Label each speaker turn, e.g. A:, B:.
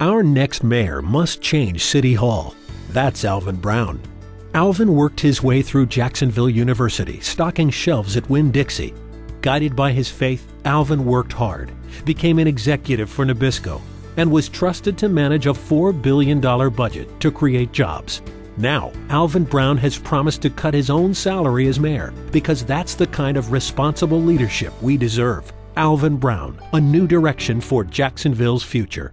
A: Our next mayor must change City Hall. That's Alvin Brown. Alvin worked his way through Jacksonville University, stocking shelves at Winn Dixie. Guided by his faith, Alvin worked hard, became an executive for Nabisco, and was trusted to manage a $4 billion budget to create jobs. Now, Alvin Brown has promised to cut his own salary as mayor because that's the kind of responsible leadership we deserve. Alvin Brown, a new direction for Jacksonville's future.